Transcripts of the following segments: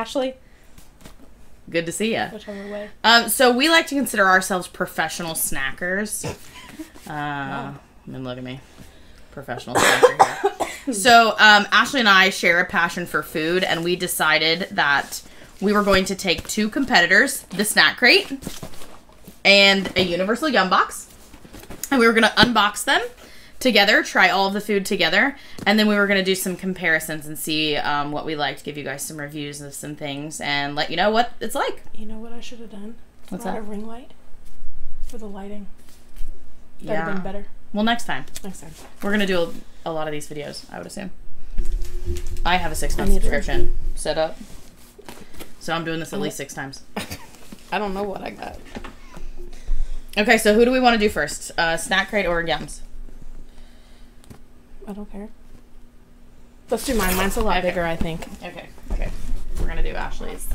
Ashley, good to see you. whichever way. Um, so we like to consider ourselves professional snackers. Uh, I mean, look at me, professional snacker here. So um, Ashley and I share a passion for food, and we decided that we were going to take two competitors, the Snack Crate and a Universal Yum Box, and we were going to unbox them together, try all of the food together, and then we were going to do some comparisons and see um, what we liked, give you guys some reviews of some things, and let you know what it's like. You know what I should have done? What's that? A ring light for the lighting. That'd have Yeah. been better Well, next time. next time. We're gonna do a, a lot of these videos, I would assume. I have a six month to- subscription set up, so I'm doing this at least six times. I don't know what I got. Okay, so who do we want to do first? Uh, snack crate or yums? I don't care. Let's do mine. Mine's a lot Okay. bigger, I think. Okay, okay. We're gonna do Ashley's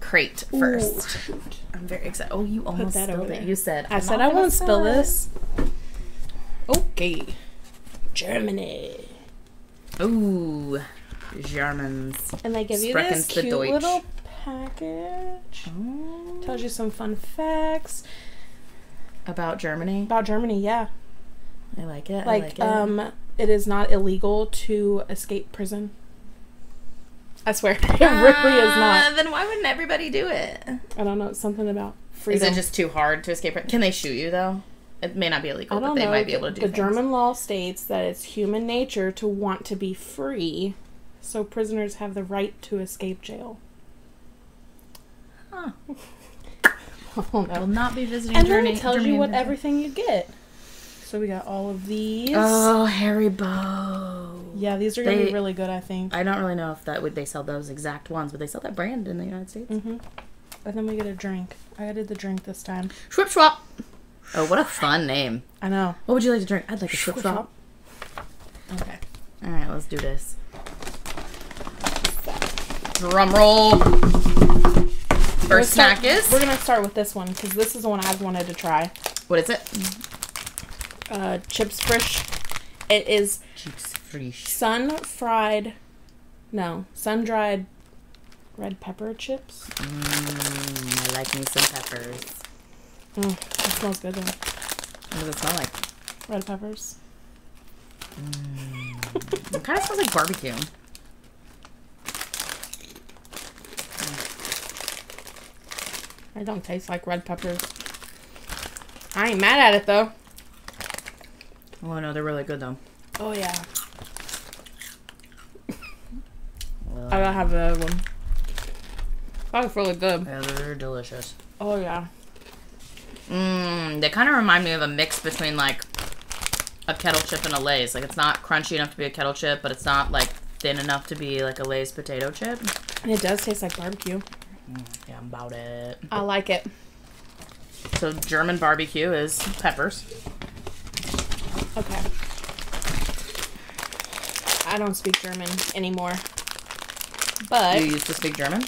crate first. shoot. I'm very excited. Oh, you almost spilled it. You said I "I'm said I won't spill this. Okay. Germany. Ooh, Germans. And they give you Sprechen this cute little package. Oh. Tells you some fun facts About Germany. about Germany. Yeah, I like it. I like, like it. um, it is not illegal to escape prison. I swear, it really is Uh, not. Then why wouldn't everybody do it? I don't know. It's something about freedom. Is it just too hard to escape? Can they shoot you though? It may not be illegal, but they know. might be able to do the things. German law states that it's human nature to want to be free, so prisoners have the right to escape jail. Huh. Oh Will not be visiting And Germany. then it tells Germany you what everything you get. So we got all of these. Oh, Haribo. yeah, these are gonna They- be really good, I think. I don't really know if that would they sell those exact ones, but they sell that brand in the United States. Mm-hmm. And then we get a drink. I added the drink this time. Schwip Schwap. Oh, what a fun name. I know. What would you like to drink? I'd like a Schwip Schwap. Okay. All right, let's do this. Drum roll. First snack is We're gonna start with this one because this is the one I've wanted to try. what is it? Uh, chips frisch. It is Chips frisch. sun fried, no, sun dried red pepper chips. Mm, I like me some peppers. Mm, it smells good though. What does it smell like? Red peppers. It kind of smells like barbecue. It don't taste like red peppers. I ain't mad at it though. Oh no, they're really good though. Oh yeah. I gotta have the other one. That was really good. Yeah, they're delicious. Oh yeah. Mmm, they kind of remind me of a mix between like a kettle chip and a Lay's. Like it's not crunchy enough to be a kettle chip, but it's not like thin enough to be like a Lay's potato chip. And it does taste like barbecue. Mm, yeah, I'm about it. I like it. So German barbecue is peppers. Okay. I don't speak German anymore. But You used to speak German?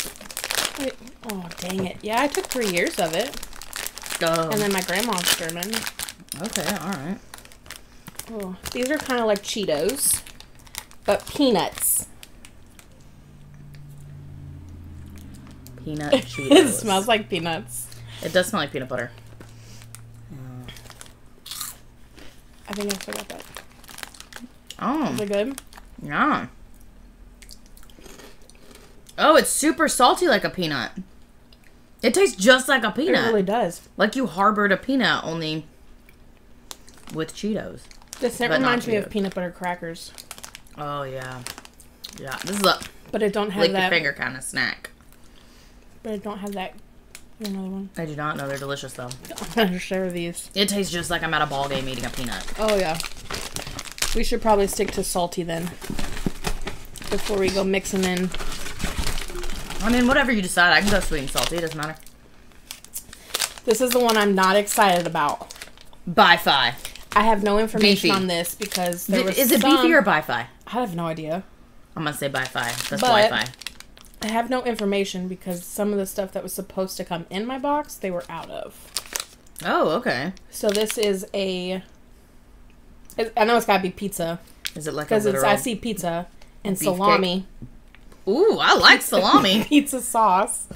Wait, oh dang it. Yeah, I took three years of it. Oh. And then my grandma's German. okay, all right. Oh, these are kind of like Cheetos, but peanuts. Peanut Cheetos. it smells like peanuts. It does smell like peanut butter. I think I forgot that. Oh, Is it good? yeah. Oh, it's super salty like a peanut. It tastes just like a peanut. It really does. Like you harbored a peanut only with Cheetos. This scent reminds me of peanut butter crackers, Oh yeah. Yeah. This is a but it don't have that. finger kind of snack. But it don't have that. Another one. I do not know they're delicious though. Share these. It tastes just like I'm at a ball game eating a peanut. Oh yeah. We should probably stick to salty then. Before we go mixing in. I mean, whatever you decide, I can go sweet and salty. It doesn't matter. This is the one I'm not excited about. Bi-fi. I have no information Beefy. on this because there was Is it some- beefy or bi-fi? I have no idea. I'm gonna say bi-fi. That's But- Wi-Fi. I have no information because some of the stuff that was supposed to come in my box they were out of. Oh, okay. So this is a. I know it's gotta be pizza Is it like a because it's? I see pizza and salami. Ooh, I like salami. pizza sauce.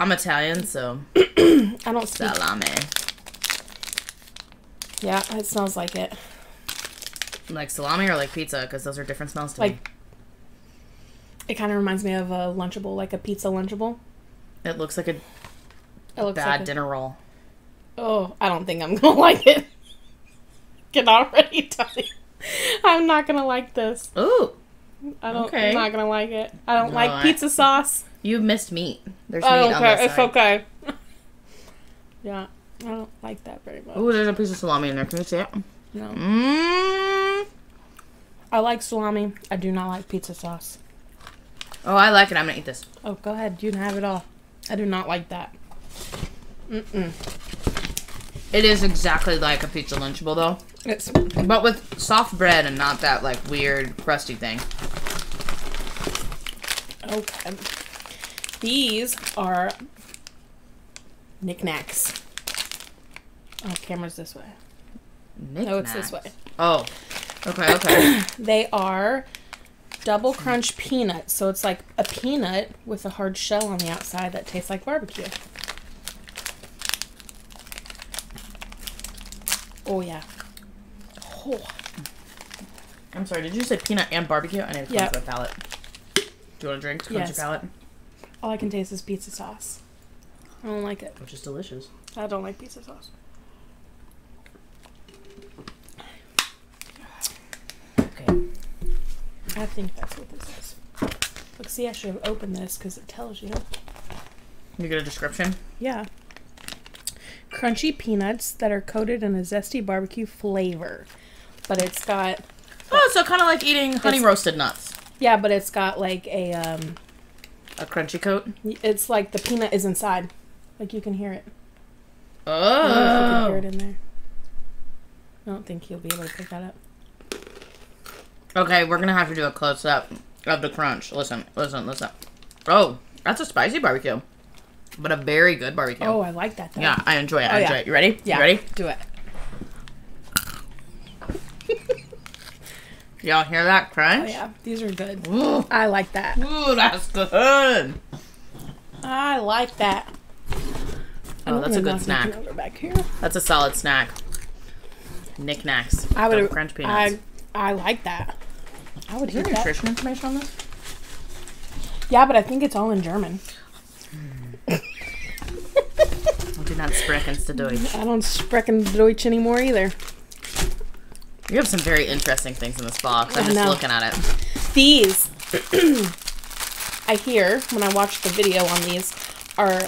I'm Italian, so I don't speak. salami. Yeah, it smells like it. Like salami or like pizza, because those are different smells to me. Like it kind of reminds me of a lunchable, like a pizza lunchable. It looks like a It looks bad like a- dinner roll. Oh, I don't think I'm gonna like it. Can already tell you, I'm not gonna like this. Ooh, I don't. Okay. I'm not gonna like it. I don't No, like I- pizza sauce. you missed meat. There's I meat on care. this It's side. okay. yeah, I don't like that very much. Ooh, there's a piece of salami in there. Can you see it? No, Mmm. I like salami. I do not like pizza sauce. Oh, I like it. I'm gonna eat this. Oh, go ahead. You can have it all. I do not like that. Mm-mm. It is exactly like a pizza lunchable though, It's but with soft bread and not that like weird crusty thing. okay. These are NicNac's. Oh, camera's this way. No, it's this way. Oh, okay, okay. They are double crunch peanut. So it's like a peanut with a hard shell on the outside that tastes like barbecue. Oh yeah. Oh, I'm sorry. Did you say peanut and barbecue? I need to cleanse Yep. my palate. Do you want a drink to cleanse Yes. your palate? all I can taste is pizza sauce. I don't like it. Which is delicious. I don't like pizza sauce. I think that's what this is. Look, see, I should have opened this because it tells you. You get a description. Yeah. Crunchy peanuts that are coated in a zesty barbecue flavor. But it's got Oh, so kind of like eating honey roasted nuts. yeah, but it's got like a um A crunchy coat. it's like the peanut is inside. Like you can hear it. I don't know if you can hear Oh. it in there. I don't think you'll be able to pick that up. Okay, we're gonna have to do a close up of the crunch. Listen, listen, listen. Oh, that's a spicy barbecue, but a very good barbecue. Oh, I like that though. Yeah, I enjoy it. I Oh, enjoy yeah. it. You ready? Yeah. You ready? Do it. Y'all hear that Oh crunch? yeah. These are good. Ooh, I like that. ooh, that's good. I like that. Oh, that's a good snack. Back here. That's a solid snack. NicNac's. I would. crunch peanuts. I I like that. I would Is there eat that. nutrition information on this? Yeah, but I think it's all in German. I do not sprechen zu Deutsch. I don't sprechen Deutsch anymore either. You have some very interesting things in this box. I'm I just know. looking at it. These, I hear when I watch the video on these, are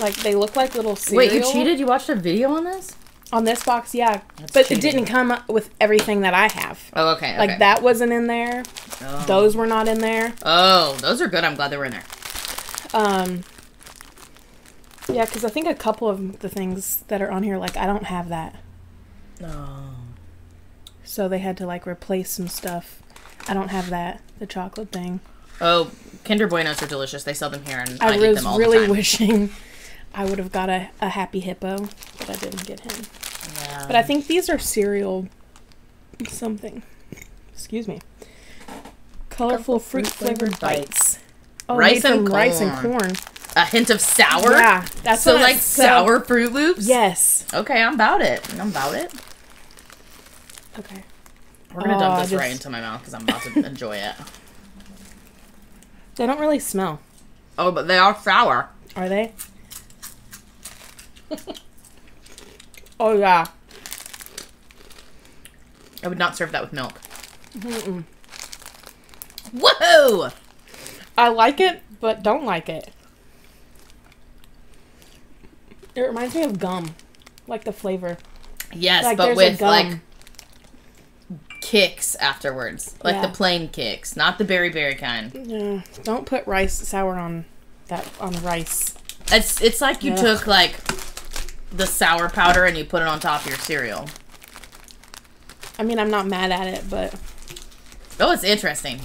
like they look like little cereal. Wait, you cheated? You watched a video on this? On this box? Yeah, That's but cheating. it didn't come with everything that I have. Oh, okay. okay. Like that wasn't in there. Oh. Those were not in there. Oh, those are good. I'm glad they were in there. Um, yeah, because I think a couple of the things that are on here, like I don't have that, Oh. so they had to like replace some stuff. I don't have that, the chocolate thing. Oh, Kinder Buenos are delicious. They sell them here, and I, I, eat was them all really wishing I would have got a, a happy hippo, but I didn't get him. Yeah. But I think these are cereal something. Excuse me. Colorful fruit flavored bites. Oh, Rice and from rice and corn. corn. a hint of sour. Yeah, that's so like sour Froot Loops. Yes. Okay, I'm about it. I'm about it. Okay. We're gonna Oh, dump this right into my mouth because I'm about to enjoy it. They don't really smell, Oh, but they are sour. are they? oh yeah. I would not serve that with milk. Mm-mm. Whoa! I like it, but don't like it. It reminds me of gum, like the flavor. Yes, Like but with like kicks afterwards, like Yeah. the plain kicks, not the berry berry kind. Yeah, don't put rice sour on that on rice. It's it's like you Ugh. took like the sour powder and you put it on top of your cereal. I mean, I'm not mad at it, but Oh, it's interesting.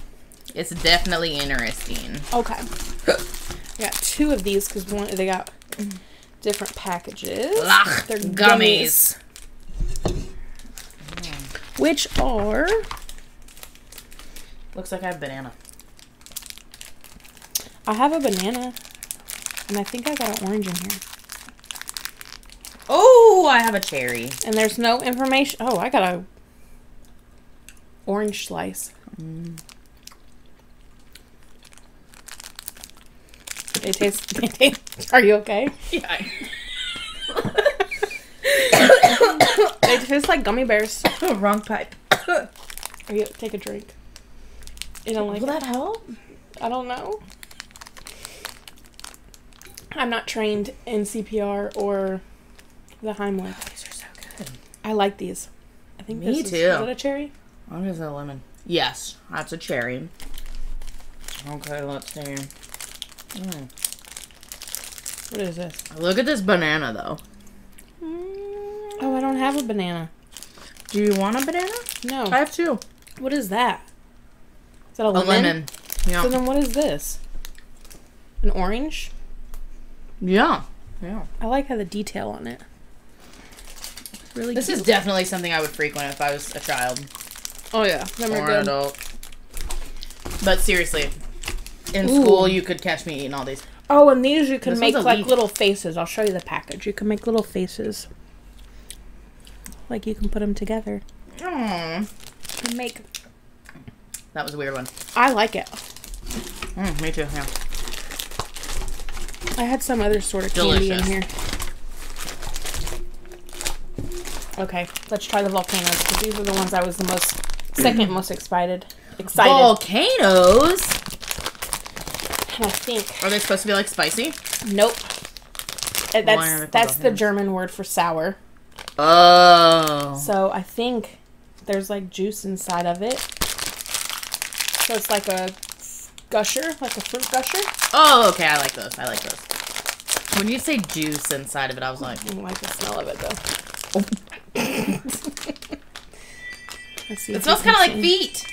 It's definitely interesting. okay. I got two of these because one they got different packages. Ugh, They're gummies. which are Looks like I have banana. I have a banana, and I think I got an orange in here. Oh, I have a cherry. And there's no information. Oh, I got a orange slice. Mm. They taste. They taste. Are you okay? Yeah. it tastes like gummy bears. Wrong pipe. Are you take a drink? You don't like Will it? that help? I don't know. I'm not trained in CPR or the Heimlich. These are so good. I like these. I think Me this is, too. is it a cherry? I'm gonna say lemon. Yes, that's a cherry. Okay, let's see. Mm. What is this? Look at this banana, though. Oh, I don't have a banana. Do you want a banana? No. I have two. What is that? Is that a A lemon? lemon. Yeah. So then what is this? An orange? Yeah. Yeah. I like how the detail on it. Really This is definitely something I would frequent if I was a child Oh yeah. Them or are an adult. But seriously, in Ooh. school you could catch me eating all these. Oh, and these you can This make like leaf. little faces. I'll show you the package. You can make little faces. Like you can put them together Mm. and make. That was a weird one. I like it. Mm, me too. Yeah. I had some other sort of candy in here. Okay, let's try the volcanoes because these are the ones I was the most second most excited. Excited. Volcanoes. And I think Are they supposed to be like spicy? nope. Uh, Why are That's called that's the? German word for sour. Oh. So I think there's like juice inside of it. So it's like a gusher, like a fruit gusher. Oh, okay. I like those. I like those. When you say juice inside of it, I was like, I don't like the smell of it though. Let's see. it smells kind of like see. feet.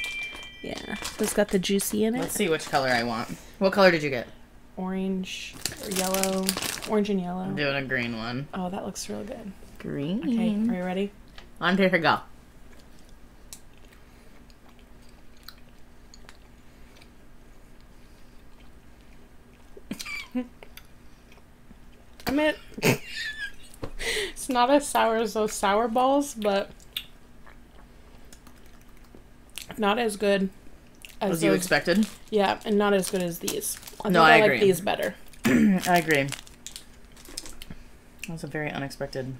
Yeah, it's got the juicy in it. Let's see which color I want. What color did you get? Orange or yellow, orange and yellow. I'm doing a green one. Oh, that looks real good. Green. Okay, are you ready? On here we go. I mean, it's not as sour as those sour balls, but not as good as As you those- expected. Yeah, and not as good as these. I No, think I like agree. these better. I agree. That's a very unexpected.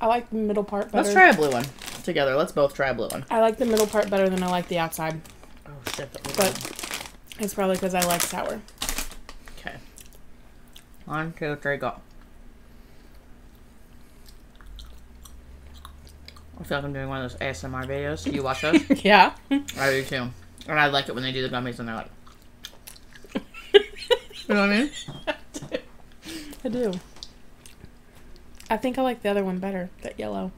I like the middle part better. Let's try a blue one together. Let's both try a blue one. I like the middle part better than I like the outside, Oh shit! That but one. it's probably because I like sour. Okay. One, two, three, go. I feel like I'm doing one of those ASMR videos. Do you watch those? Yeah. I do too. And I like it when they do the gummies and they're like, you know what I mean? I do. I think I like the other one better, that yellow.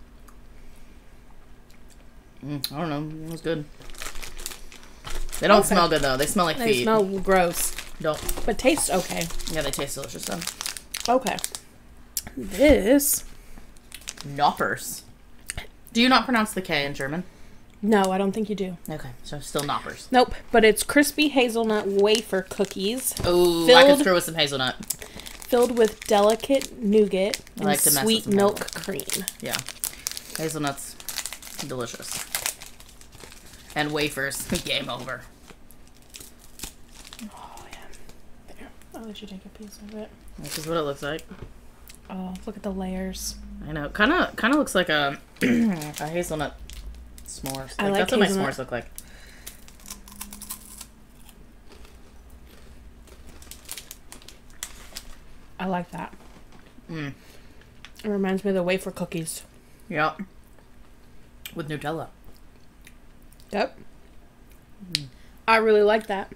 Mm, I don't know. It was good. They don't Okay. smell good though. They smell like They feet. smell gross, Don't. but tastes okay. Yeah, they taste delicious though. Okay. This. Knoppers. Do you not pronounce the K in German? No, I don't think you do. Okay, so still knoppers. Nope, but it's crispy hazelnut wafer cookies Oh, I could screw with some hazelnut. filled with delicate nougat and like to mess with sweet milk cream. Yeah, hazelnuts, delicious. And wafers, game over. Oh yeah. There. I'll let you take a piece of it. This is what it looks like. Oh, look at the layers. I know, kind of, kind of looks like a a hazelnut s'mores. I Like, like that's what my s'mores look like. I like that. Mm. It reminds me of the wafer cookies. Yep. With Nutella. Yep. I really like that.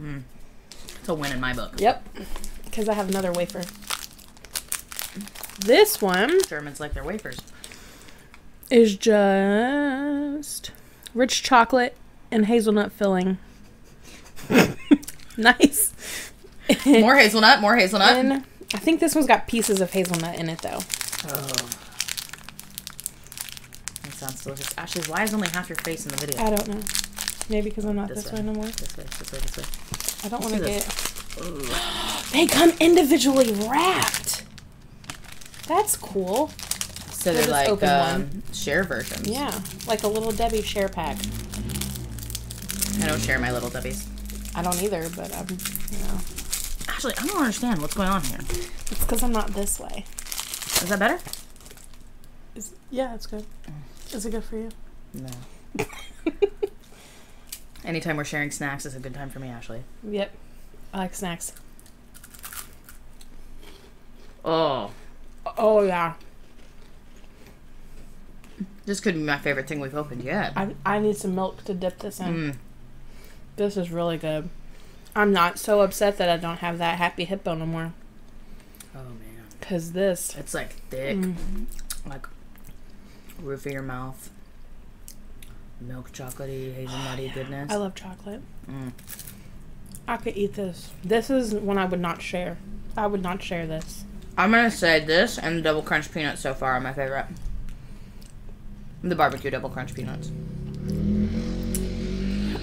Mm. It's a win in my book. Yep. Because I have another wafer. This one Germans like their wafers. is just rich chocolate and hazelnut filling. nice. More hazelnut, more hazelnut. And I think this one's got pieces of hazelnut in it though. Oh. That sounds delicious. Ashley, why is only half your face in the video? I don't know. Maybe because I'm not this, This way way. no more. This way, this way, this way. I don't want to get. They come individually wrapped. That's cool. So they're like open um, share versions. Yeah, like a little Debbie share pack. I don't share my little dubbies. I don't either, but I'm, you know, Actually, I don't understand what's going on here. it's because I'm not this way. Is that better? Is, yeah, it's good. Is it good for you? No. Anytime we're sharing snacks is a good time for me, Ashley. Yep. I like snacks. Oh, Oh yeah. this could be my favorite thing we've opened yet. I I need some milk to dip this in. Mm. This is really good. I'm not so upset that I don't have that happy hippo no more. Oh man, Cause this, it's like thick, Mm. like roof of your mouth, milk chocolatey hazelnutty goodness. I love chocolate. Mm. I could eat this. This is one I would not share. I would not share this. I'm gonna say this and the double crunch peanuts so far are my favorite. The barbecue double crunch peanuts.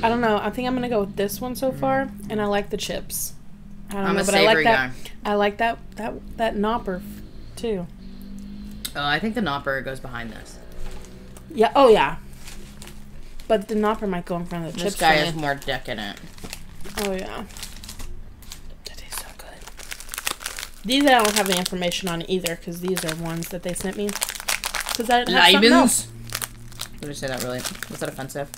I don't know. I think I'm gonna go with this one so far, and I like the chips. I don't I'm know, a but I savory like that. guy. I like that that that knopper too. Oh, I think the knopper goes behind this. Yeah. Oh yeah. But the knopper might go in front of the This chips. This guy is more decadent. Oh yeah. That tastes so good. These I don't have any information on either because these are ones that they sent me. Because I didn't have something else. Leibniz. Did I say that really? Was that offensive?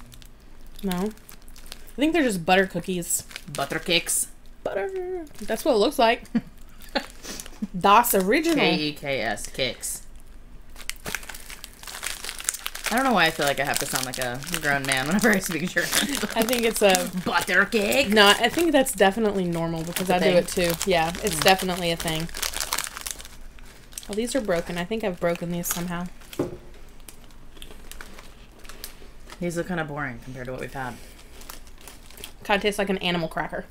No. I think they're just butter cookies. Butter cakes. Butter. That's what it looks like. Das original. K E K S cakes. I don't know why I feel like I have to sound like a grown man whenever I speak German. I think it's a Butter cake. no. I think that's definitely normal because I do it too. Yeah, it's hmm. definitely a thing. Well, these are broken. I think I've broken these somehow. These look kind of boring compared to what we've had. Kind of tastes like an animal cracker.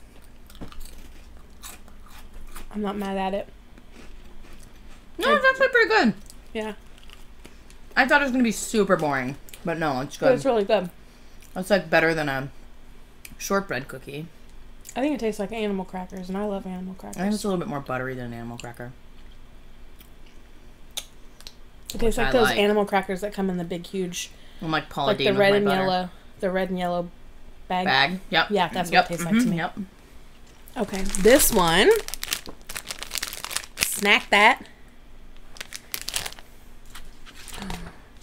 I'm not mad at it. No, it's actually pretty good. Yeah, I thought it was gonna be super boring, but no, it's but good. it's really good. It's like better than a shortbread cookie. I think it tastes like animal crackers, and I love animal crackers. I think it's a little bit more buttery than an animal cracker. It tastes like I those like. animal crackers that come in the big, huge, I'm like Paula like Deen the red and butter. yellow, the red and yellow bag. bag. Yep. Yeah, that's what it tastes like to mhm, me. Yep. Okay, this one. Snack that.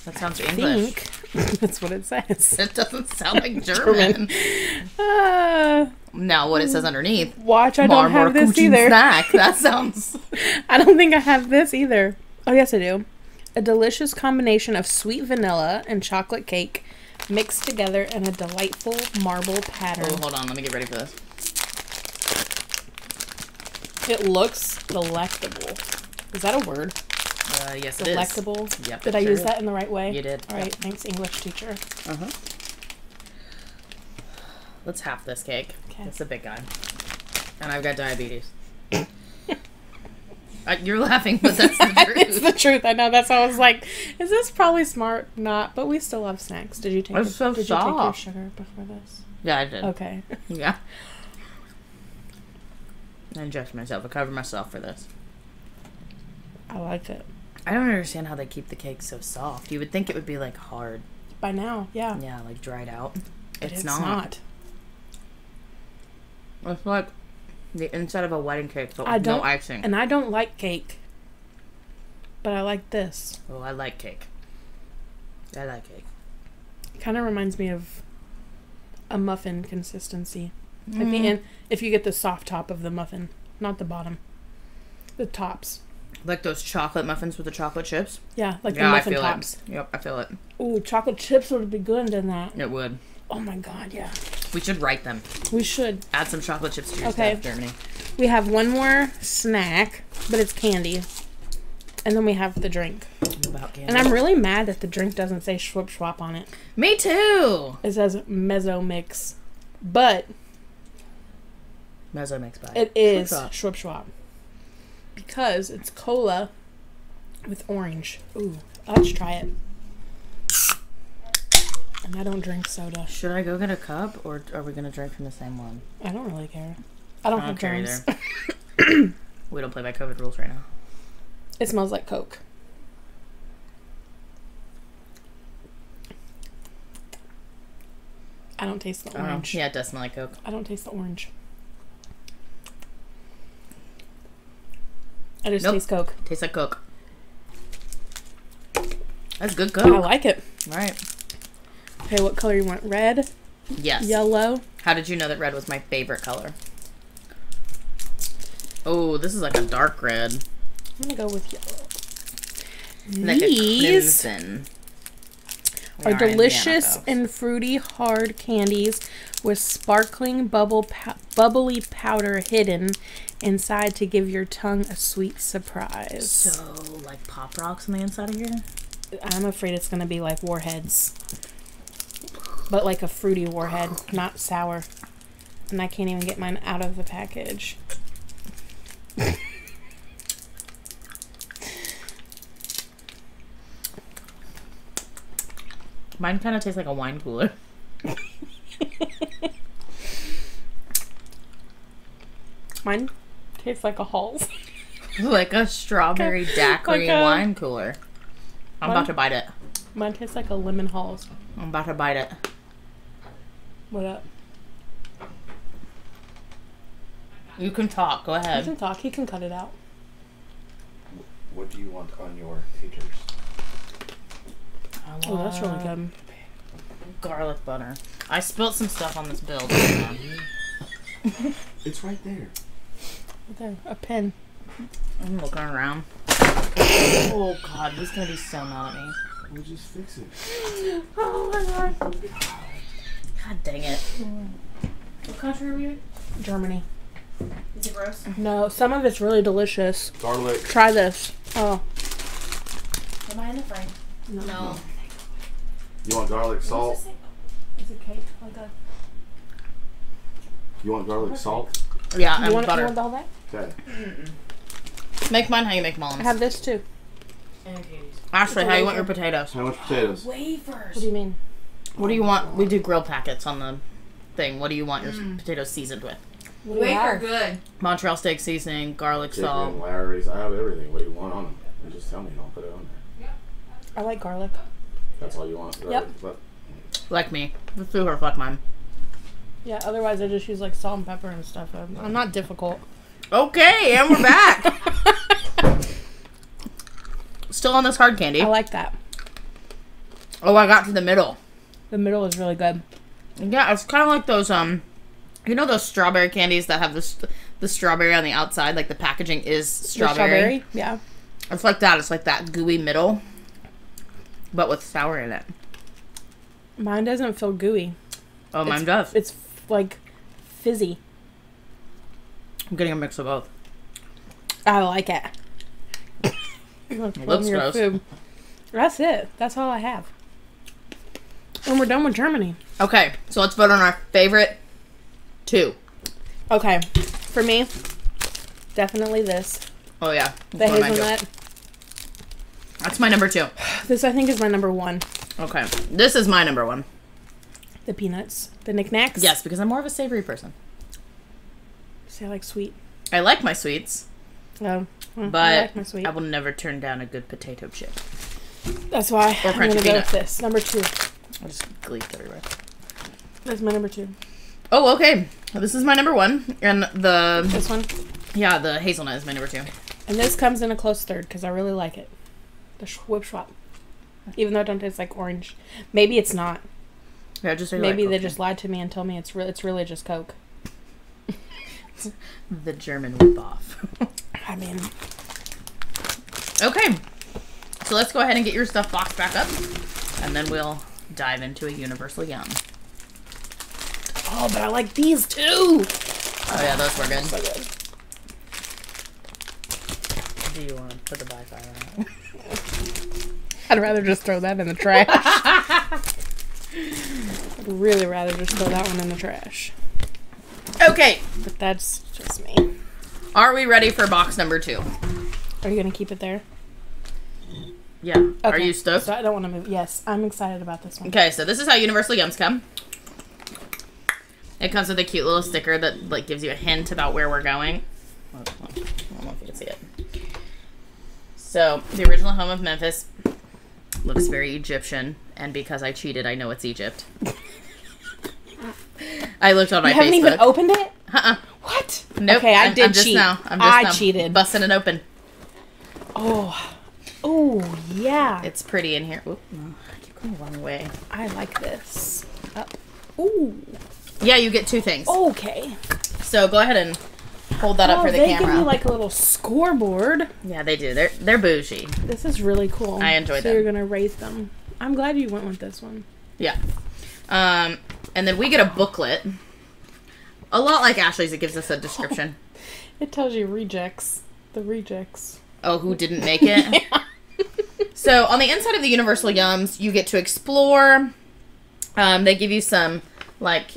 That sounds I English. think that's what it says. It doesn't sound like German. Uh, now, what it says underneath, watch, I don't have this either. snack. That sounds. I don't think I have this either. Oh, yes, I do. A delicious combination of sweet vanilla and chocolate cake mixed together in a delightful marble pattern. Oh, pattern. hold on. Let me get ready for this. It looks delectable. Is that a word? Uh, yes, it is. Delectable? Yep, Did it I sure use is. that in the right way? You did, All right, thanks, English teacher. Uh huh. Let's half this cake. Okay. It's a big guy, and I've got diabetes. uh, you're laughing, but that's the truth. it's truth. the truth. I know. That's why I was like, is this probably smart? Not, but we still love snacks. Did you take? It's a- so did you take your sugar before this? yeah, I did. Okay. Yeah. I inject myself. I cover myself for this. I like it. I don't understand how they keep the cake so soft. You would think it would be like hard. By now, yeah. Yeah, like dried out. But It's, not. It's like the inside of a wedding cake, but I with no don't- icing. And I don't like cake, but I like this. oh, I like cake. I like cake. It Kind of reminds me of a muffin consistency. At Mm. the end, if you get the soft top of the muffin, not the bottom, the tops. Like those chocolate muffins with the chocolate chips. Yeah, like yeah, the I muffin feel tops. it. Yep, I feel it. Ooh, chocolate chips would be good in that. It would. Oh my god, yeah. We should write them. We should. Add some chocolate chips to your Okay. stuff, Germany. We have one more snack, but it's candy. And then we have the drink. About candy. And I'm really mad that the drink doesn't say Schwip Schwap on it. Me too. It says Mezzo Mix. But Mezzo mix by. it is Schwap. Schwip Schwap. Because it's cola with orange. Ooh, let's try it. And I don't drink soda. Should I go get a cup, or are we gonna drink from the same one? I don't really care. I don't I have don't care germs. We don't play by COVID rules right now. It smells like Coke. I don't taste the Oh, orange. yeah, it does smell like Coke. I don't taste the orange. I just Nope. taste Coke. Tastes like Coke. That's good I like it. Right. Okay, what color you want? Red, Yes. yellow. How did you know that red was my favorite color? Oh, this is like a dark red. I'm gonna go with yellow. Like a These crimson. Are delicious and fruity hard candies with sparkling bubble bubbly powder hidden inside to give your tongue a sweet surprise. So, like pop rocks on the inside of here? I'm afraid it's gonna be like warheads, but like a fruity warhead, not sour. And I can't even get mine out of the package. Mine kind of tastes like a wine cooler. Mine tastes like a Halls. like a strawberry daiquiri Like a- wine cooler. I'm What? about to bite it. Mine tastes like a lemon Halls. I'm about to bite it. What up? You can talk. Go He ahead. can talk. He can cut it out. What do you want on your taters? I Oh, that's really good. Garlic butter. I spilled some stuff on this build. Hang on. It's right there. Okay, a pen. I'm looking around. Oh god, he's gonna be so mad at me. We'll just fix it. Oh my god. God dang it. What country are we in? Germany. Is it gross? No, some of it's really delicious. Garlic. Try this. Oh. Am I in the frame? No. You want garlic salt? Is it cake? Oh, like a. You want garlic salt? Yeah, You and want, you butter. want all that? Okay. Make mine how you make mullins. I have this too. Ashley, how you want your potatoes? How much potatoes? Wafers. What do you mean? What do you want? We do grill packets on the thing. What do you want your mm. potatoes seasoned with? What do you have? good. Montreal steak seasoning, garlic Chicken, salt. Lawry's. I have everything. What do you want on them? You just tell me and I'll put it on there. I like garlic. That's all you want? Yep. But Like me. Just do her fuck mine. Yeah, otherwise I just use like salt and pepper and stuff. I'm, I'm not difficult. Okay, and we're back. Still on this hard candy. I like that. Oh, I got to the middle. The middle is really good. Yeah, it's kind of like those um, you know those strawberry candies that have this the strawberry on the outside, like the packaging is The strawberry. Yeah. It's like that. It's like that gooey middle, but with sour in it. Mine doesn't feel gooey. Oh, mine It's- does. It's like fizzy. I'm getting a mix of both. I like it. You're gonna throw looks gross. food. That's it. That's all I have. And we're done with Germany. Okay, so let's vote on our favorite two. Okay. For me, definitely this. Oh yeah, The that's one of mine, too. hazelnut. That's my number two. This I think is my number one. Okay, this is my number one. The peanuts. The NicNac's. Yes, because I'm more of a savory person. See, I like sweet. I like my sweets, Oh, well, I but like my sweet. I will never turn down a good potato chip. That's why Or I'm gonna go with this. Number two. I just gleeked everywhere. That's my number two. Oh, okay. This is my number one, and the This one. yeah, the hazelnut is my number two. And this comes in a close third because I really like it. The sh- whip swap. Even though it don't taste like orange. Maybe it's not. Yeah, just Maybe like they just lied to me and told me it's re- it's really just Coke. the German whip off. I mean, okay, so let's go ahead and get your stuff boxed back up, and then we'll dive into a universal yum. oh, but I like these too. Oh yeah, those were good. So good. Do you want to put the Wi-Fi on? I'd rather just throw that in the trash. I'd really rather just throw that one in the trash. Okay, But that's just me. are we ready for box number two? Are you gonna keep it there? Yeah. Are you stoked? So I don't want to move. Yes, I'm excited about this one. Okay, so this is how Universal Yums come. It comes with a cute little sticker that like gives you a hint about where we're going. I don't know if you can see it. So the original home of Memphis looks very Egyptian, and because I cheated, I know it's Egypt. I looked on my You haven't Facebook. even opened it? uh-uh. What? Nope. Okay, I I'm- did I'm just cheat. now. I'm just I now cheated. busting it open. Oh. Oh, yeah. It's pretty in here. Oop, no, I keep going the wrong way. I like this. Up. Ooh. Yeah, you get two things. Okay. So go ahead and hold that up Oh, for the they camera. give you like a little scoreboard. yeah, they do. They're they're bougie. This is really cool. I enjoyed so them. you're gonna rate them. I'm glad you went with this one. Yeah. Um, and then we get a booklet. A lot like Ashley's, it gives us a description. It tells you rejects. The rejects. Oh, who didn't make it? So on the inside of the Universal Yums, you get to explore. Um, they give you some like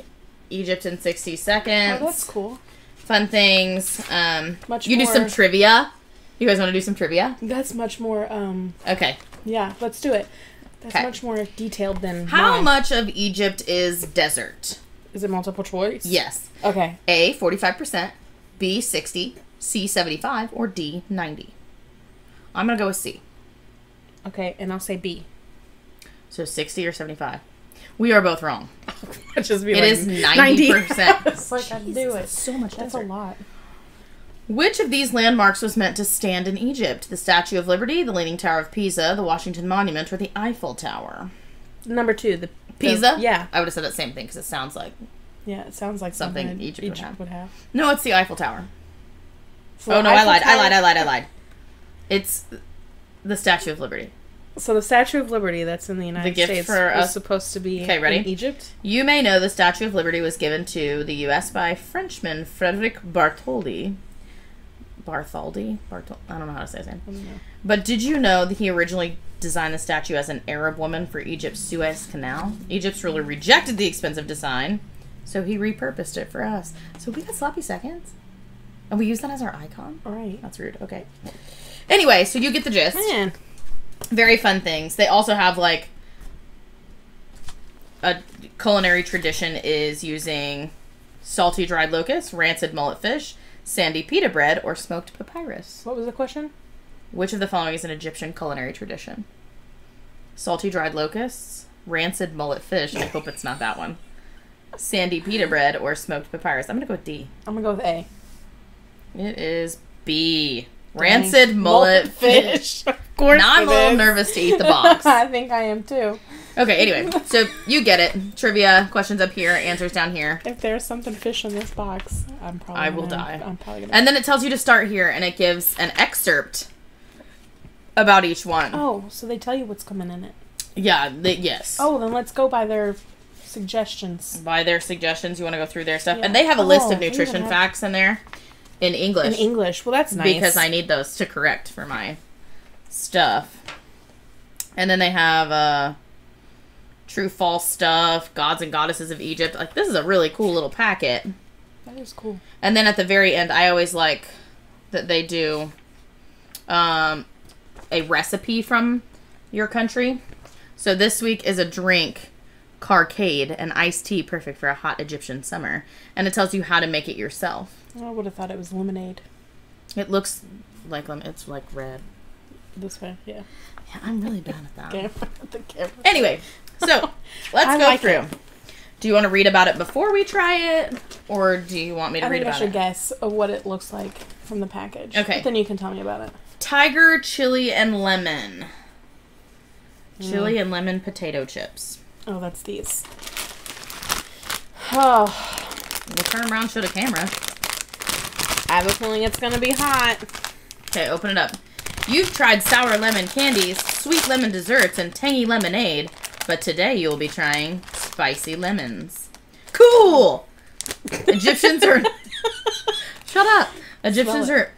Egypt in sixty seconds. Oh, that's cool. Fun things. Um, Much you do some trivia. You guys want to do some trivia? That's much more. Um. Okay. Yeah. Let's do it. That's 'Kay. much more detailed than. How mine. much of Egypt is desert? Is it multiple choice? Yes. Okay. A, 45%, B, 60, C, 75, or D, 90. I'm going to go with C. Okay, and I'll say B. So 60 or 75. We are both wrong. Just be It like is 90%. it's like I do it. So much That's a lot. Which of these landmarks was meant to stand in Egypt? The Statue of Liberty, the Leaning Tower of Pisa, the Washington Monument, or the Eiffel Tower? Number two, the the- Pisa? yeah, I would have said the same thing because it sounds like. yeah. It sounds like Something something, Egypt Egypt, would would, have. have. No, it's the Eiffel Tower. So oh, no, Eiffel I lied. I lied. I lied. I lied. It's the Statue of Liberty. So the Statue of Liberty that's in the United gift States for was us- supposed to be Okay, ready? in Egypt. You may know the Statue of Liberty was given to the U.S. by Frenchman Frederick Bartholdi. Bartholdi? Bartol- I don't know how to say his name. I don't know. But did you know that he originally designed the statue as an Arab woman for Egypt's Suez Canal? Egypt's ruler rejected the expensive design, so he repurposed it for us. So we got sloppy seconds? And we use that as our icon? All right. That's rude. Okay. Anyway, so you get the gist. Man, very fun things. They also have like a culinary tradition is using salty dried locusts, rancid mullet fish, sandy pita bread, or smoked papyrus. what was the question? Which of the following is an Egyptian culinary tradition? Salty dried locusts, rancid mullet fish. I hope it's not that one. Sandy pita bread or smoked papyrus. I'm gonna go with D. I'm gonna go with A. It is B. Rancid mullet fish. Of course. Now I'm a little is. nervous to eat the box. I think I am too. Okay, anyway, so you get it. Trivia questions up here, answers down here. If there's something fish in this box, I'm probably. I will gonna- die. I'm probably gonna. And then it tells you to start here and it gives an excerpt about each one. oh, so they tell you what's coming in it. Yeah, the, yes. Oh, then let's go by their suggestions. By their suggestions, you want to go through their stuff. Yeah. And they have a list Oh, of nutrition have- facts in there in English. In English. Well, that's nice. Because I need those to correct for my stuff. And then they have uh true false stuff, gods and goddesses of Egypt. Like this is a really cool little packet. That is cool. And then at the very end, I always like that they do um, a recipe from your country. So this week is a drink, Carcade, an iced tea perfect for a hot Egyptian summer. And it tells you how to make it yourself. I would have thought it was lemonade. It looks like lem- it's like red. This way, yeah. Yeah, I'm really bad at that. The camera. Anyway, so let's I go like through. it. Do you want to read about it before we try it, or do you want me to I read think I about should it? guess of what it looks like from the package. Okay. But then you can tell me about it. Tiger chili and lemon. Mm. Chili and lemon potato chips. Oh, that's these. Oh, We'll turn around, show the camera. I have a feeling it's gonna be hot. Okay, open it up. You've tried sour lemon candies, sweet lemon desserts, and tangy lemonade, but today you'll be trying spicy lemons. Cool! Egyptians are. Shut up! Egyptians are.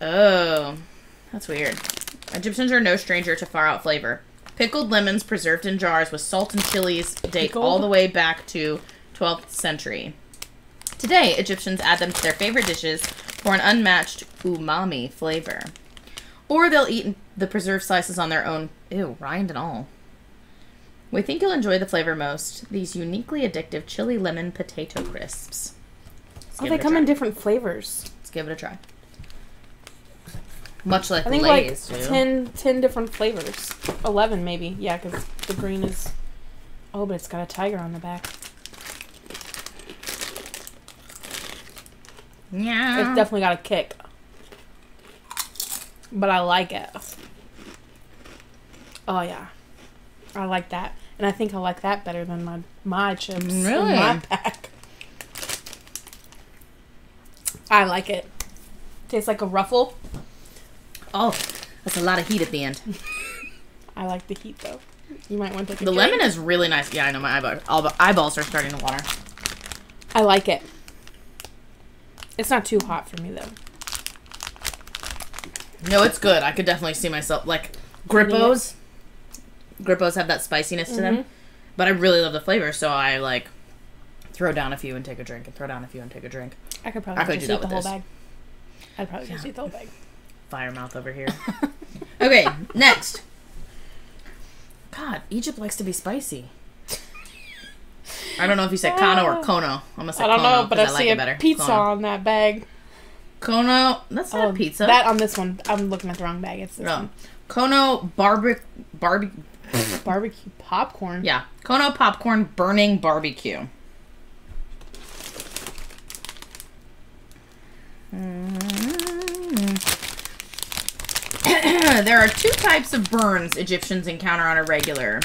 Oh, that's weird. Egyptians are no stranger to far out flavor. Pickled lemons preserved in jars with salt and chilies date all the way back to 12th century. Today, Egyptians add them to their favorite dishes for an unmatched umami flavor. Or they'll eat the preserved slices on their own, ew, rind and all. We think you'll enjoy the flavor most. These uniquely addictive chili lemon potato crisps. Let's Oh, they come try. in different flavors. Let's give it a try. Much like I think Lay's like do. 10, 10 different flavors. 11 maybe. Yeah, because the green is. Oh, but it's got a tiger on the back. Yeah. It's definitely got a kick. But I like it. Oh, yeah. I like that. And I think I like that better than my, my chips in Really? my pack. I like it. Tastes like a ruffle. oh, that's a lot of heat at the end. I like the heat though. You might want to The drink. lemon is really nice. Yeah, I know my eyeball- eyeballs are starting to water. I like it. It's not too hot for me though. No, it's good. I could definitely see myself like Grippos. Grippos have that spiciness to them, Mhm. but I really love the flavor, so I like throw down a few and take a drink, and throw down a few and take a drink. I could probably I could just do that eat the with whole this. bag. I'd probably just eat the whole bag. Fire mouth over here. okay, next. God, Egypt likes to be spicy. I don't know if you said Kano or Kono. I'm gonna say I don't Kono know, but I, see like it better. pizza Kono. on that bag. Kono. That's not Oh, a pizza. That on this one. I'm looking at the wrong bag. It's this no. one. Kono barbe barbie. Barbecue popcorn. Yeah, Kono popcorn burning barbecue. Mm. there are two types of burns Egyptians encounter on a regular.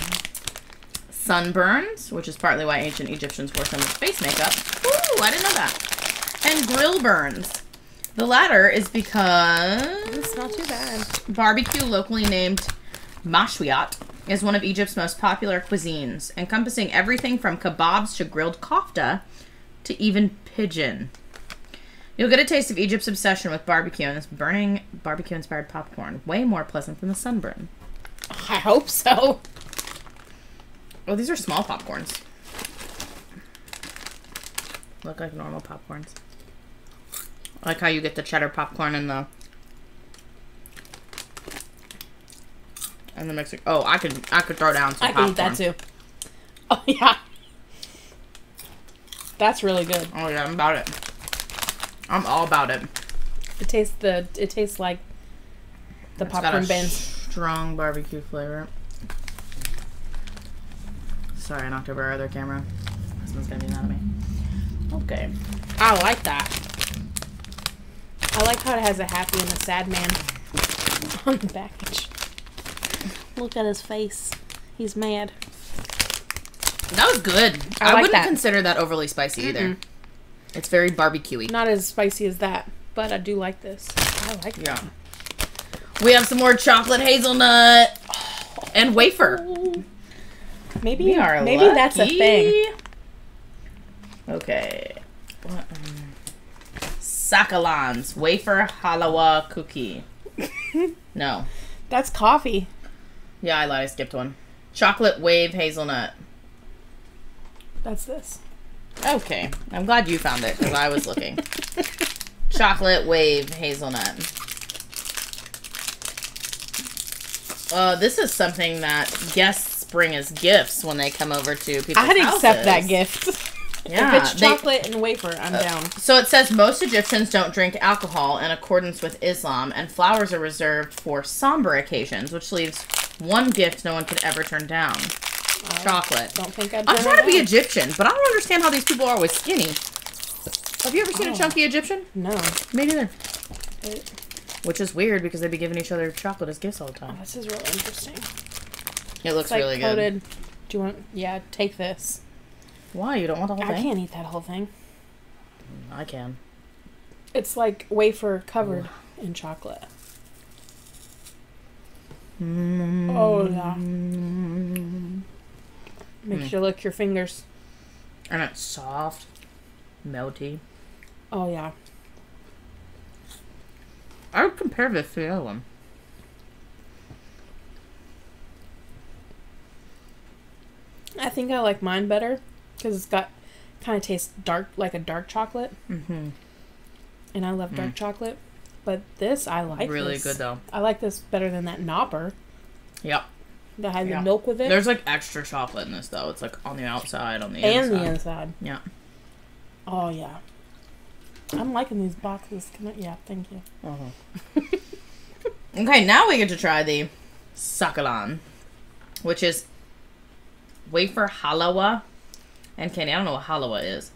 Sunburns, which is partly why ancient Egyptians wore so much face makeup. Ooh, I didn't know that. And grill burns. The latter is because It's not too bad. Barbecue, locally named mashwiyat, is one of Egypt's most popular cuisines, encompassing everything from kebabs to grilled kofta to even pigeon. You'll get a taste of Egypt's obsession with barbecue and this burning barbecue inspired popcorn, way more pleasant than the sunburn. I hope so. Oh, these are small popcorns. Look like normal popcorns. I like how you get the cheddar popcorn and the and the Mexican. Oh, I could I could throw down some I can eat that too. Oh yeah. That's really good. Oh yeah, I'm about it. I'm all about it. It tastes the. It tastes like the It's got popcorn a bins. Strong barbecue flavor. Sorry, I knocked over our other camera. Husband's gonna be mad at me. Okay. Oh, I like that. I like how it has a happy and a sad man on the package. Look at his face. He's mad. That was good. I I, like wouldn't that. consider that overly spicy either. It's very barbecuey. Not as spicy as that, but I do like this. I like Yeah. We have some more chocolate hazelnut and wafer. Oh. Maybe We are maybe that's a thing. Okay. What, Sakalans wafer halawa cookie. no. That's coffee. Yeah, I lied. I skipped one. Chocolate wave hazelnut. That's this. Okay. I'm glad you found it because I was looking. Chocolate wave hazelnut. Uh, this is something that guests bring as gifts when they come over to people's I'd accept that gift. Yeah, if it's they- Uh, chocolate and wafer, I'm down. So it says most Egyptians don't drink alcohol in accordance with Islam, and flowers are reserved for somber occasions, which leaves one gift no one could ever turn down: chocolate. Don't think I'd I'm trying to be. Egyptian, but I don't understand how these people are always skinny. Have you ever seen Oh. a chunky Egyptian? No. Me neither. It- Which is weird because they'd be giving each other chocolate as gifts all the time. this is really interesting. It looks It's like really coated. Do you want? Yeah, take this. Why you don't want the whole I thing? can't eat that whole thing. I can. It's like wafer covered in chocolate. Mm. Oh yeah. Makes mm. you lick your fingers. And it's soft, melty. Oh yeah. I would compare this to the other one. I think I like mine better because it's got kind of tastes dark like a dark chocolate, Mm-hmm. and I love dark chocolate. But this I like. really this. good though. I like this better than that knopper. Yep. that has Yeah. the milk with it There's like extra chocolate in this though. It's like on the outside, on the and inside. the inside. Yeah. Oh yeah. I'm liking these boxes. Can I, yeah, thank you. Okay, now we get to try the sakalan, which is wafer halawa and candy. I don't know what halawa is.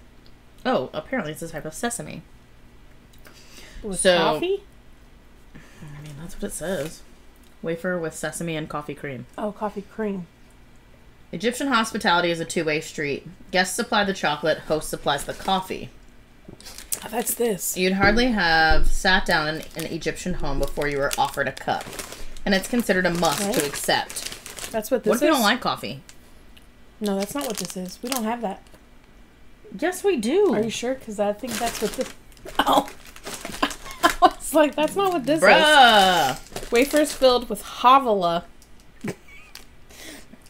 Oh, apparently it's a type of sesame. With So- coffee? I mean, that's what it says. Wafer with sesame and coffee cream. Oh, coffee cream. Egyptian hospitality is a two-way street. Guests supply the chocolate, host supplies the coffee. Oh, that's this. You'd hardly have sat down in an Egyptian home before you were offered a cup. And it's considered a must to accept. That's what this What if you don't like coffee? No, that's not what this is. We don't have that. Yes, we do. Are you sure? Because I think that's what this. Oh. I was like, that's not what this is. Wafers filled with havala.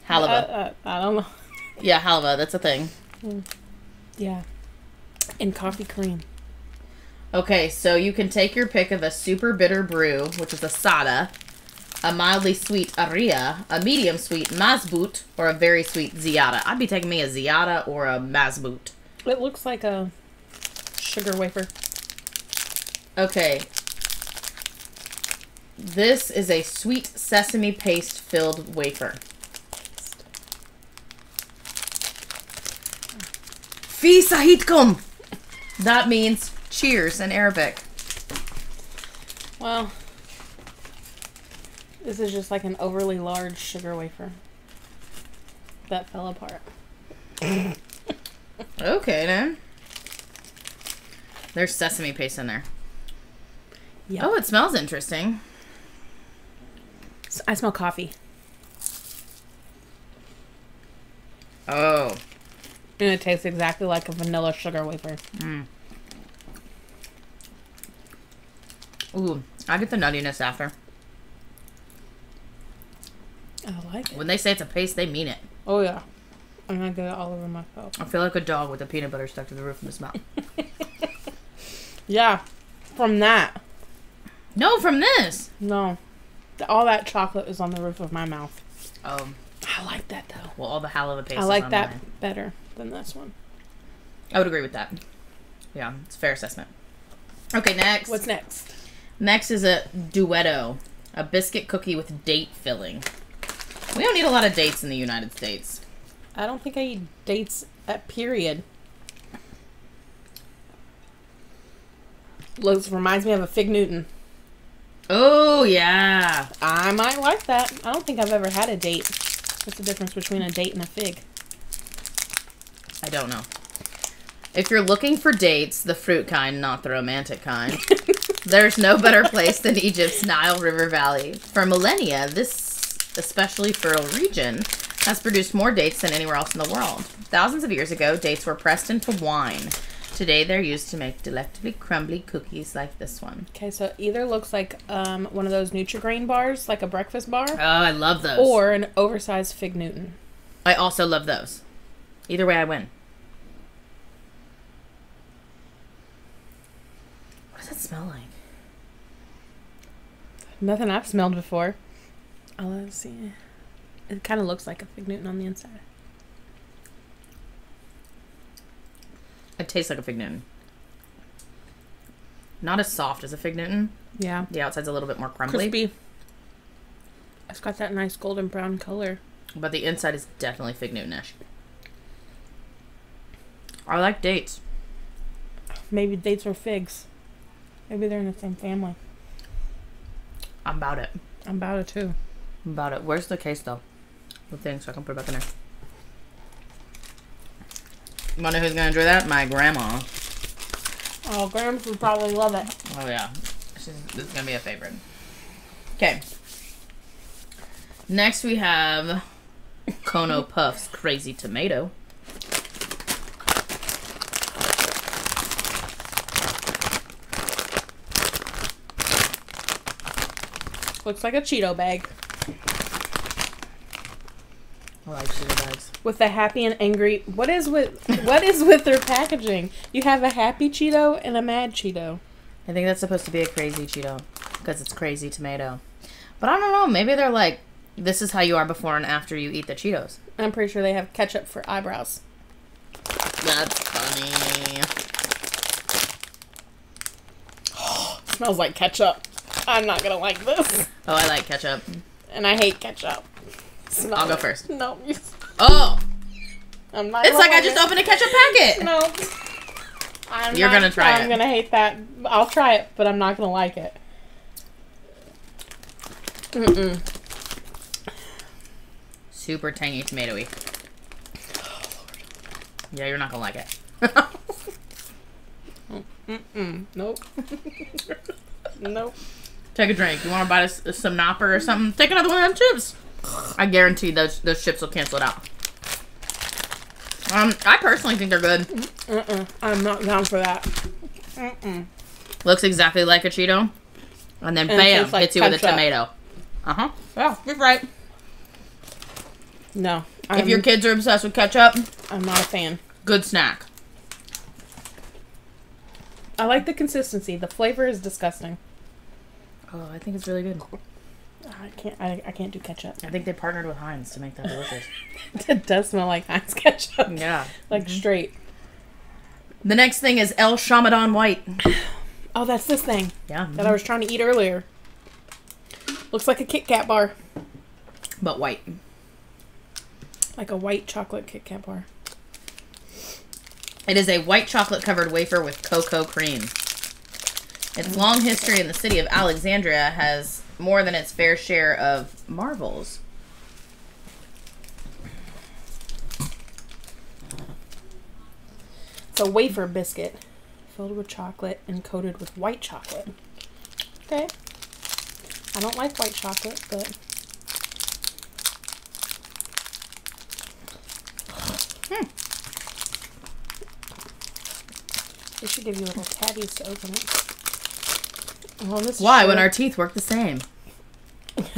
Halva. Uh, uh, I don't know. yeah, halva. That's a thing. Yeah. And coffee cream. Okay, so you can take your pick of a super bitter brew, which is a sada, a mildly sweet aria, a medium sweet mazboot, or a very sweet ziyada. I'd be taking me a ziyada or a mazboot. It looks like a sugar wafer. Okay. This is a sweet sesame paste filled wafer. Fi sahitkum! That means cheers in Arabic. Well, this is just like an overly large sugar wafer that fell apart. Okay, then. There's sesame paste in there. Yeah. Oh, it smells interesting. I smell coffee. Oh. And it tastes exactly like a vanilla sugar wafer. Mm. Ooh, I get the nuttiness after. I like it. When they say it's a paste, they mean it. Oh, yeah. And to get it all over my mouth. I feel like a dog with a peanut butter stuck to the roof of his mouth. Yeah. From that. no, from this. No. All that chocolate is on the roof of my mouth. Oh, I like that, though. well, all the halibut paste. I like that mine. better than this one. I would agree with that. Yeah, it's a fair assessment. Okay, next. What's next? next is a duetto, a biscuit cookie with date filling. We don't need a lot of dates in the United States. I don't think I eat dates at period. Looks reminds me of a fig Newton. Oh yeah. I might like that. I don't think I've ever had a date. What's the difference between a date and a fig? I don't know. If you're looking for dates, the fruit kind, not the romantic kind, there's no better place than Egypt's Nile River Valley. For millennia, this especially fertile region has produced more dates than anywhere else in the world. Thousands of years ago, dates were pressed into wine. Today, they're used to make delectably crumbly cookies like this one. Okay, so either looks like um, one of those Nutri-Grain bars, like a breakfast bar, Oh, I love those. or an oversized fig Newton. I also love those. Either way, I win. What does that smell like? Nothing I've smelled before. Oh, let's see. It kind of looks like a fig Newton on the inside. It tastes like a fig Newton. Not as soft as a fig Newton. Yeah, The outside's a little bit more crumbly, crispy. It's got that nice golden brown color. but the inside is definitely fig Newton-ish. I like dates. Maybe dates are figs. Maybe they're in the same family. I'm about it. I'm about it too. About it. Where's the case though? The thing, so I can put it back in there. Wonder who's gonna enjoy that? My grandma. Oh, Grams would probably love it. Oh yeah, this is, this is gonna be a favorite. Okay. Next we have Kono Puffs Crazy Tomato. Looks like a Cheeto bag I like Cheeto bags. with the happy and angry. What is with what is with their packaging? You have a happy Cheeto and a mad Cheeto. I think that's supposed to be a crazy Cheeto because it's crazy tomato. But I don't know. Maybe they're like This is how you are before and after you eat the Cheetos. I'm pretty sure they have ketchup for eyebrows. That's funny. smells like ketchup. I'm not gonna like this. Oh, I like ketchup. And I hate ketchup. I'll go first. No, Oh, I'm not. it's like I just it. opened a ketchup packet. No. I'm You're not- gonna try I'm it. gonna hate that. I'll try it, but I'm not gonna like it. Mm-mm. Super tangy tomatoey. Yeah, you're not gonna like it. Mm-mm. Nope. nope. Take a drink. You want to buy us some Knopper or something? Take another one of them chips. I guarantee those those chips will cancel it out. Um, I personally think they're good. Mm-mm. I'm not down for that. Mm-mm. Looks exactly like a Cheeto, and then And bam, like hits you with a tomato. Uh huh. Yeah, you're right. No. I'm, if your kids are obsessed with ketchup, I'm not a fan. good snack. I like the consistency. The flavor is disgusting. Oh, I think it's really good. I can't. I, I can't do ketchup. I think they partnered with Heinz to make that delicious. it does smell like Heinz ketchup. yeah. Like mm-hmm. straight. The next thing is El Chamadon White. Oh, that's this thing Yeah. that I mm-hmm. was trying to eat earlier. Looks like a Kit Kat bar, But white. like a white chocolate Kit Kat bar. It is a white chocolate covered wafer with cocoa cream. Its long history in the city of Alexandria has more than its fair share of marvels. It's a wafer biscuit filled with chocolate and coated with white chocolate. Okay. I don't like white chocolate, but hmm. they should give you little tabbies to open it. This is Why, when our teeth work the same? you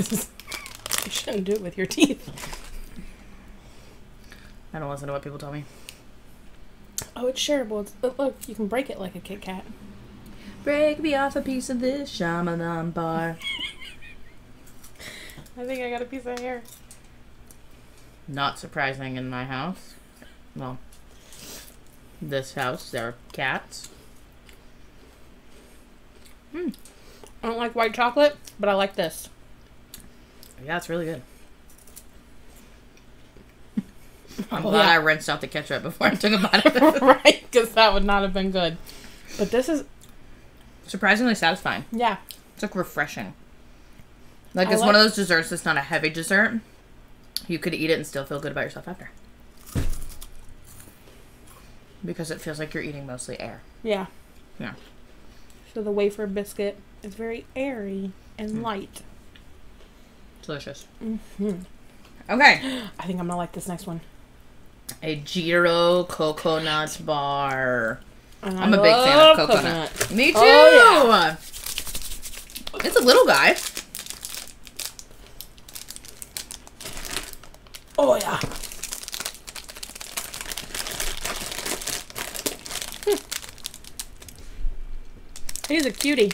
shouldn't do it with your teeth. I don't listen to what people tell me. Oh, it's shareable. It's, oh, look, you can break it like a Kit Kat. Break me off a piece of this Shamalan bar. I think I got a piece of hair. Not surprising in my house. Well, this house, there are cats. Hmm. I don't like white chocolate, but I like this. Yeah, it's really good. I'm Oh, glad yeah. I rinsed out the ketchup before I took a bite of it. right, because that would not have been good. But this is, Surprisingly satisfying. yeah, It's like refreshing. Like I it's one of those desserts that's not a heavy dessert. You could eat it and still feel good about yourself after. Because it feels like you're eating mostly air. yeah. Yeah. So the wafer biscuit is very airy and Mm. light. Delicious. Mhm. Okay. I think I'm gonna like this next one. A Giro coconut bar. And I'm I a big fan love of coconut. Me too. Oh, It's a little guy. Oh yeah. Hmm. He's a cutie.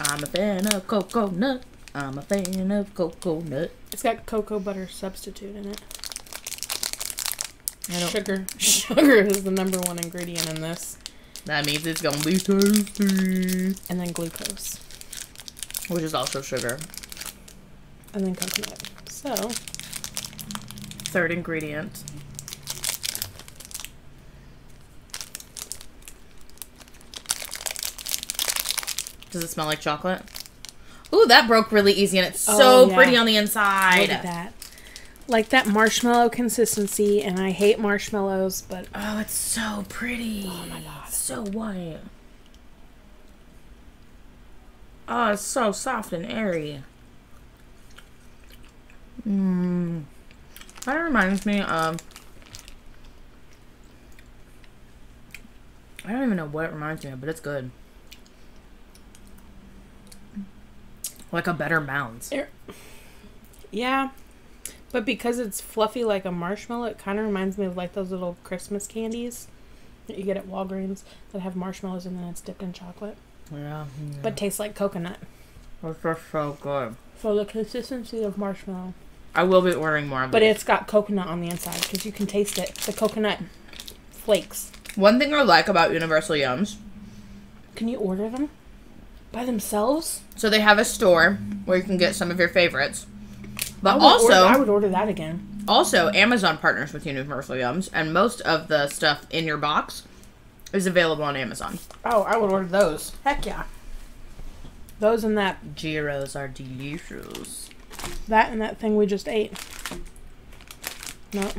I'm a fan of coconut. I'm a fan of coconut. It's got cocoa butter substitute in it. Sugar. Sugar is the number one ingredient in this. That means it's gonna be tasty. And then glucose. Which is also sugar. And then coconut. So, Third ingredient. Does it smell like chocolate? Ooh, that broke really easy and it's Oh, so yeah. pretty on the inside. look at that. Like that marshmallow consistency, and I hate marshmallows, but Oh, it's so pretty. Oh my god. So white. Oh, it's so soft and airy. Mmm. That reminds me of. I don't even know what it reminds me of, but it's good. Like a better Mounds. yeah. But because it's fluffy like a marshmallow, it kind of reminds me of like those little Christmas candies that you get at Walgreens that have marshmallows and then it's dipped in chocolate, Yeah. but tastes like coconut. it's just so good. So the consistency of marshmallow. I will be ordering more of But these. it's got coconut on the inside because you can taste it. The coconut flakes. One thing I like about Universal Yums, Can you order them by themselves? so they have a store where you can get some of your favorites. But I also, order, I would order that again. also Amazon partners with Universal Yums, and most of the stuff in your box is available on Amazon. Oh, I would order those. Heck yeah. Those and that, Gyros are delicious. that and that thing we just ate. No.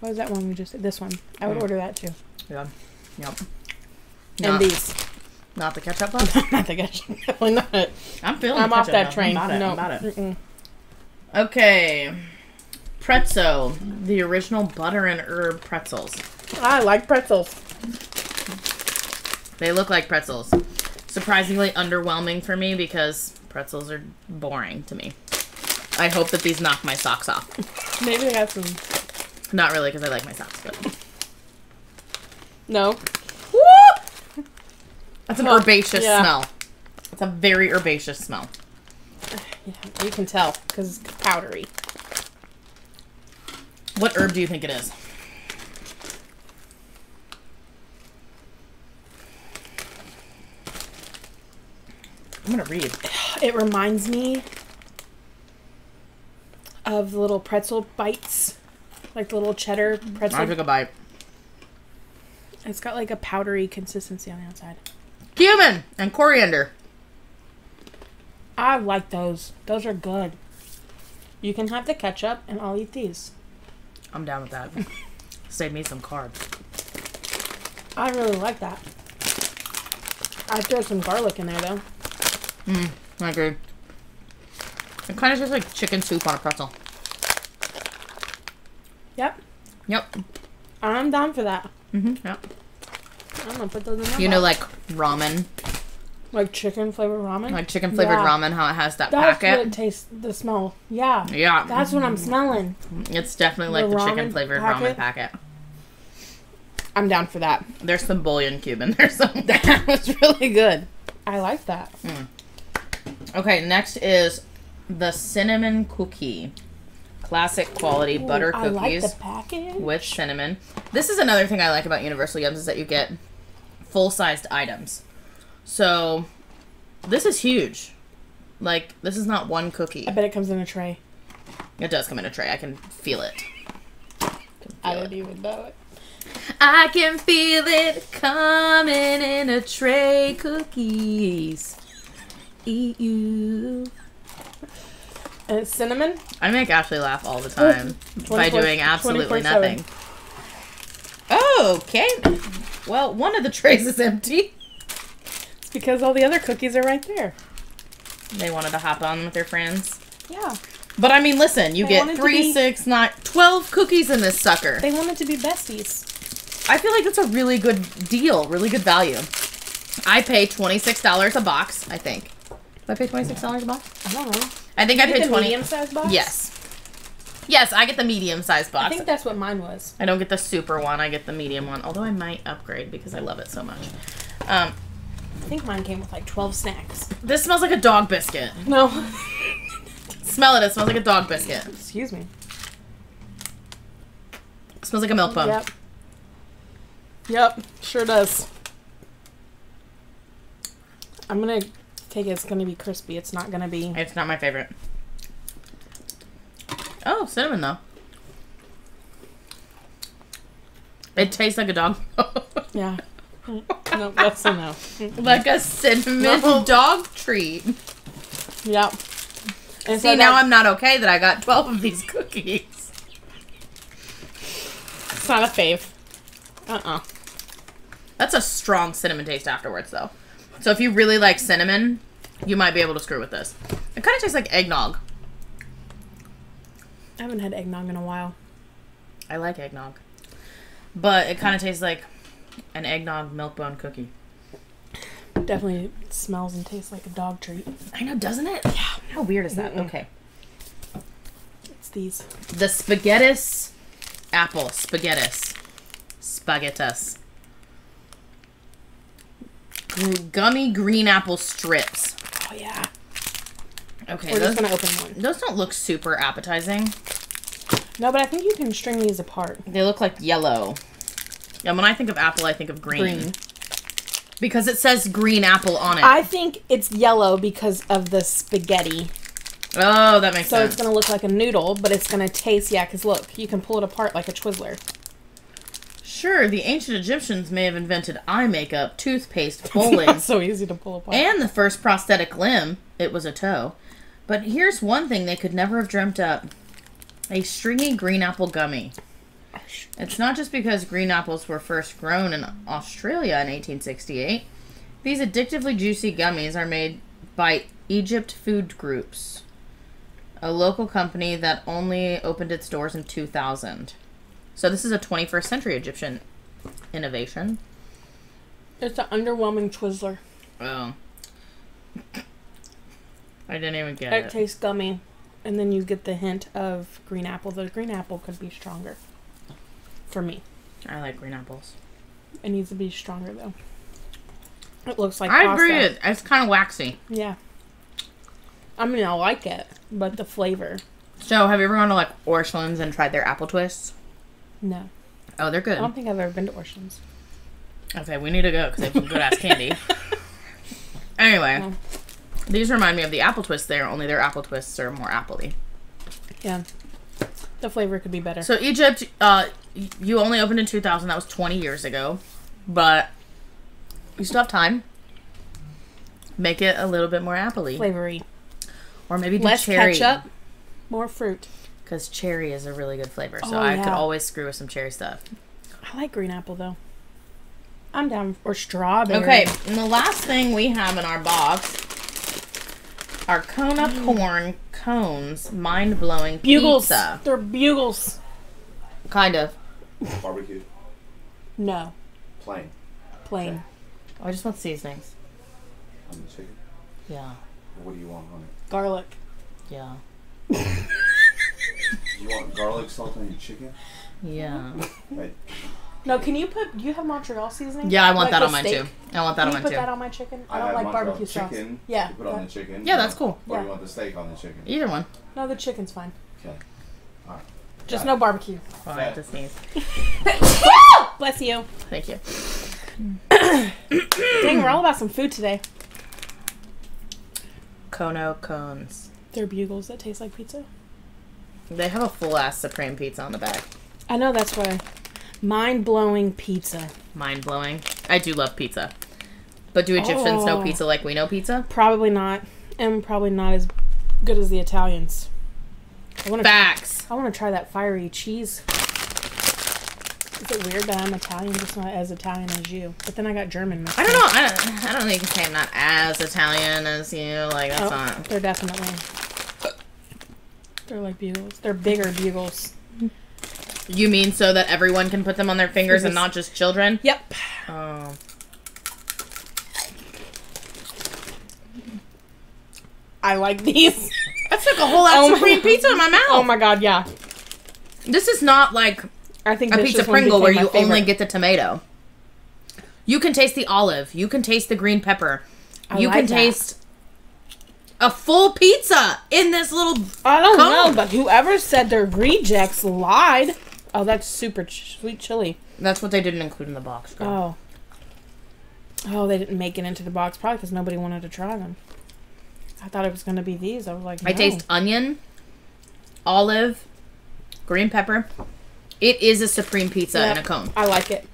What is that one we just ate? This one. I would Mm. order that too. Yeah. Yep. And Not, these. Not the ketchup one. not the ketchup. Definitely not it. I'm feeling. I'm off that though. train. I'm it. no. About it. Mm-mm. Okay. Pretzel, the original butter and herb pretzels. I like pretzels. They look like pretzels. Surprisingly underwhelming for me because pretzels are boring to me. I hope that these knock my socks off. Maybe they got some. Not really because I like my socks, but No. That's an herbaceous yeah. smell. It's a very herbaceous smell. Yeah, you can tell because it's powdery. What herb do you think it is? I'm gonna read. It reminds me of the little pretzel bites, like the little cheddar pretzel. I took a bite. It's got like a powdery consistency on the outside. Cumin and coriander. I like those. Those are good. You can have the ketchup, and I'll eat these. I'm down with that. Save me some carbs. I really like that. I'd throw some garlic in there though. Mmm, I agree. It kind of tastes like chicken soup on a pretzel. Yep, Yep. I'm down for that. Mm-hmm. Yep. I'm gonna put those in my You know, box. like ramen, like chicken flavored ramen. like chicken flavored Yeah. ramen, how it has that That's what it tastes. The smell. Yeah, Yeah, that's what I'm smelling. it's definitely like The chicken flavored ramen packet? packet. I'm down for that. There's some bouillon cube in there somewhere. That was really good. I like that. Hmm. okay, next is the cinnamon cookie, classic quality butter Ooh, I like cookies the with cinnamon. This is another thing I like about Universal Yums is that you get full sized items. So this is huge. Like this is not one cookie. I bet it comes in a tray. It does come in a tray. I can feel it. I Feel didn't even know it. I can feel it coming in a tray. Cookies. Eat you. And it's cinnamon. I make Ashley laugh all the time oh, by doing absolutely 24/7. nothing. Okay. Well, one of the trays is empty. It's because all the other cookies are right there. They wanted to hop on with their friends. Yeah. But I mean, listen, you They get three, be- six, nine, twelve cookies in this sucker. They wanted to be besties. I feel like that's a really good deal, really good value. I pay twenty six dollars a box. I think. Did I pay twenty six dollars a box? I don't know. I think I Get paid the twenty. medium sized box. Yes. Yes, I get the medium sized box. I think that's what mine was. I don't get the super one. I get the medium one. Although I might upgrade because I love it so much. Um, I think mine came with like 12 snacks. this smells like a dog biscuit. No. Smell it. It smells like a dog biscuit. Excuse me. It smells like a milk bone. Yep. Yep. Sure does. I'm gonna take it. It's gonna be crispy. It's not gonna be. It's not my favorite. Oh, cinnamon though. It tastes like a dog. Yeah. no, that's a no. like a cinnamon No. dog treat. Yep. And See, now I'm not okay that I got 12 of these cookies. It's not a fave. Uh uh That's a strong cinnamon taste afterwards, though. So if you really like cinnamon, you might be able to screw with this. It kind of tastes like eggnog. I haven't had eggnog in a while. I like eggnog. But it kind of tastes like an eggnog milk bone cookie. Definitely smells and tastes like a dog treat. I know, doesn't it? Yeah. How weird is that? Mm-mm. Okay. It's these. The spaghettis apple. Spaghettis. Spaghettis. Gummy green apple strips. Oh yeah. Okay, We're those, just gonna open one. those don't look super appetizing. No, but I think you can string these apart. They look like yellow. And when I think of apple, I think of green. Green. Because it says green apple on it. I think it's yellow because of the spaghetti. oh, that makes So sense. So it's gonna look like a noodle, but it's gonna taste yeah. Cause look, you can pull it apart like a Twizzler. Sure, the ancient Egyptians may have invented eye makeup, toothpaste, bowling, so easy to pull apart. and the first prosthetic limb. It was a toe. But here's one thing they could never have dreamt up a stringy green apple gummy. It's not just because green apples were first grown in Australia in 1868. These addictively juicy gummies are made by Egypt Food Groups, a local company that only opened its doors in 2000. So this is a 21st century Egyptian innovation. it's an underwhelming Twizzler. Oh. I didn't even get It it. tastes gummy, and then you get the hint of green apple. The green apple could be stronger. For me, I like green apples. it needs to be stronger though. It looks like I pasta. agree. It- It's kind of waxy. Yeah. I mean, I like it, but the flavor, So, have you ever gone to like Orchlands and tried their apple twists? No. Oh, they're good. I don't think I've ever been to Oceans. Okay, we need to go because they have some good ass candy. Anyway, No. these remind me of the apple twists there, only their apple twists are more appley. Yeah. The flavor could be better. So, Egypt, uh, you only opened in 2000. That was 20 years ago. But you still have time. Make it a little bit more appley. Flavory. Or maybe do Less cherry. ketchup, more fruit. Because cherry is a really good flavor. So Oh, I could always screw with some cherry stuff. I like green apple though. I'm down for strawberry. Okay, and the last thing we have in our box are Kono mm. corn cones, mind blowing Bugles. pizza. They're bugles. Kind of. Barbecue. No, Plain. plain. oh I just want seasonings. On the chicken. Yeah, What do you want on it? Garlic. yeah, You want garlic salt on your chicken? yeah. Right. No, can you put? Do you have Montreal seasoning? Yeah, I want Like that the on mine steak? too. I want that Can on you mine put too. that on my chicken? I, don't have like Montreal barbecue sauce. chicken. Yeah. To put on the chicken. Yeah, that's cool. Or do Yeah. you want the steak on the chicken? Either one. No, the chicken's fine. Okay. Just no barbecue. Oh, I have to sneeze. Bless you. Thank you. Dang, we're all about some food today. Kono cones. They're bugles that taste like pizza. They have a full ass supreme pizza on the back. I know that's why. Mind blowing pizza. Mind blowing. I do love pizza. But do Egyptians know Oh. pizza like we know pizza? Probably not, and probably not as good as the Italians. I want to. Facts. I want to try that fiery cheese. Is it weird that I'm Italian, just not as Italian as you? But then I got German. I don't know. I don't, I don't think you can say I'm not as Italian as you. Like, that's Oh, not. they're definitely. They're like bugles. They're bigger bugles. You mean so that everyone can put them on their fingers and not just children? Yep. Oh. I like these. I took a whole ass Oh supreme pizza in my oh mouth. oh my god, yeah. This is not like I think a pizza Pringle where you my only get the tomato. You can taste the olive. You can taste the green pepper. I you like can that. taste a full pizza in this little. I don't cone. know, but whoever said they're rejects lied. Oh, that's super ch- sweet chili. That's what they didn't include in the box. girl. Oh. Oh, they didn't make it into the box probably because nobody wanted to try them. I thought it was going to be these. I was like, I taste onion, olive, green pepper. It is a supreme pizza Yeah. in a cone. I like it.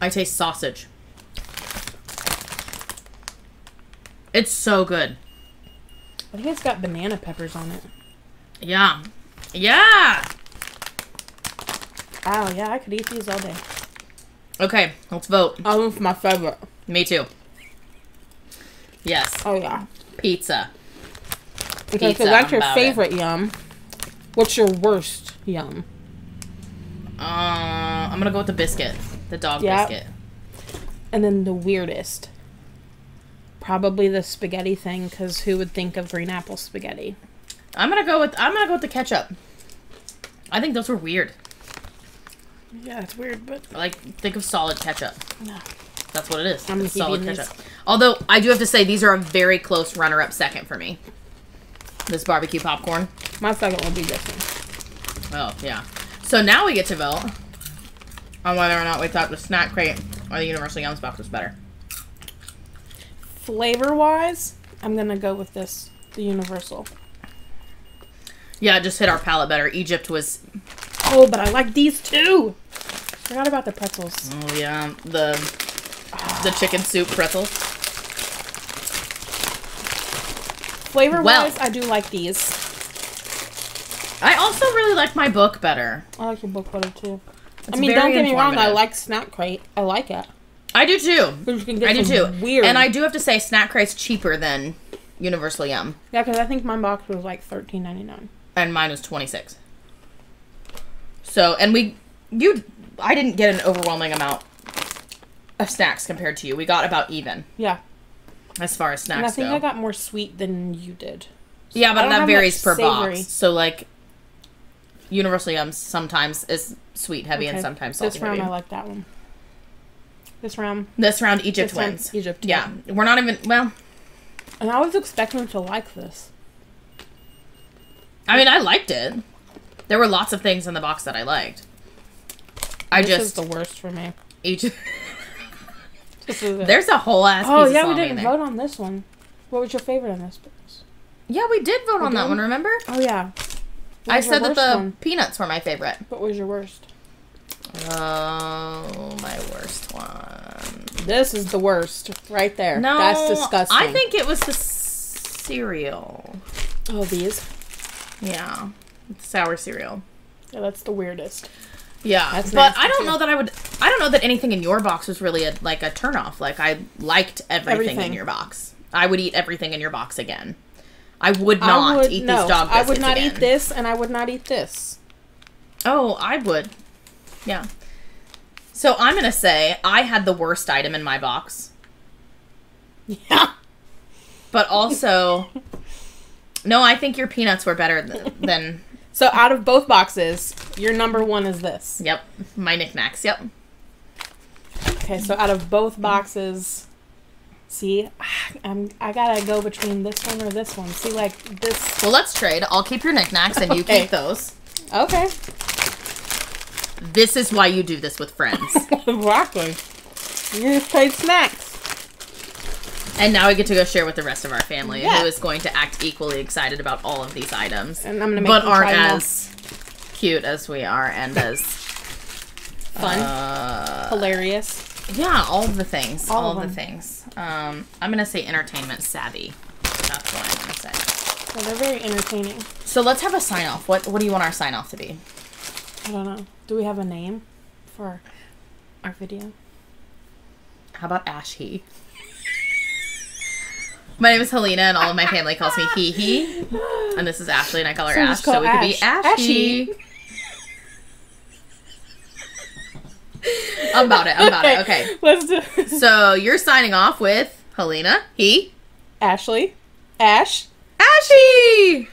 I taste sausage. It's so good. I think it's got banana peppers on it. Yeah. Yeah. Oh, yeah, I could eat these all day. Okay, let's vote. Oh, it's my favorite. Me too. Yes. Oh, yeah. Pizza. Okay, Pizza, so that's your I'm it. favorite yum. What's your worst yum? Uh, I'm gonna go with the biscuit. The dog Yeah. biscuit. And then the weirdest. Probably the spaghetti thing, because who would think of green apple spaghetti? I'm gonna go with I'm gonna go with the ketchup. I think those were weird. Yeah, it's weird, but Like think of solid ketchup. no. That's what it is. I'm solid ketchup. Although I do have to say these are a very close runner-up second for me. This barbecue popcorn. My second will be this one. Oh yeah. So now we get to vote on whether or not we thought the snack crate or the Universal Yums box was better. Flavor wise, I'm gonna go with this, the Universal. Yeah, it just hit our palate better. Egypt was Oh, but I like these too. Forgot about the pretzels. oh yeah the the chicken soup pretzel. Flavor Well. wise, I do like these. I also really like my book better. I like your book better too. I mean, don't get me wrong. I like Snack Crate. I like it. I do too. Can get I do too. Weird. And I do have to say, Snack Crate's cheaper than Universal Yum, yeah, because I think my box was like thirteen ninety nine. and mine was twenty six. So, and we, you, I didn't get an overwhelming amount of snacks compared to you. We got about even Yeah, as far as snacks and I think go. I got more sweet than you did. yeah, but that varies per savory. box. So, like, Universal Yum sometimes is sweet heavy and Okay. sometimes This salty round, heavy. I like that one. This round, this round, Egypt this wins. Egypt. Yeah, we're not even. Well, and I was expecting to like this. I mean, I liked it. There were lots of things in the box that I liked. I this just is the worst for me. Egypt. This is it. There's a whole ass. oh yeah, we didn't vote on this one. What was your favorite in this? box? Yeah, we did vote on that one. Remember? Oh yeah. I said that the one? peanuts were my favorite. What was your worst? Oh, my worst one. This is the worst, right there. No, that's disgusting. I think it was the cereal. Oh, these. Yeah, sour cereal. Yeah, that's the weirdest. Yeah, That's but I don't too. know that I would. I don't know that anything in your box was really a, like a turnoff. Like I liked everything, in your box. I would eat everything in your box again. I would I not would eat no. these dog I would not again. eat this, and I would not eat this. Oh, I would. Yeah. So I'm gonna say I had the worst item in my box, Yeah. but also, no, I think your peanuts were better th- than. So out of both boxes, your number one is this. Yep, my NicNac's. Yep. Okay, so out of both boxes, see, I'm I gotta go between this one or this one. See, like this. Well, let's trade. I'll keep your NicNac's and you Okay. keep those. Okay. This is why you do this with friends. exactly. You just trade snacks. and now we get to go share with the rest of our family, Yeah. who is going to act equally excited about all of these items, And I'm gonna make but aren't as cute as we are and as fun, uh, hilarious. Yeah, all of the things. All, All of the things. Um, I'm gonna say entertainment savvy. That's what I'm gonna say. So they're very entertaining. So let's have a sign off. What What do you want our sign off to be? I don't know. Do we have a name for our video? How about Ash He? My name is Helena, and all of my family calls me He He. And this is Ashley, and I call her So Ash, call so we could be Ash. Ashy. I'm about it. I'm about it. Okay. Let's do So you're signing off with Helena, He, Ashley, Ash. Ashy.